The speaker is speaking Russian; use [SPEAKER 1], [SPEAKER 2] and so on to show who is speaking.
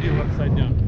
[SPEAKER 1] период со дня.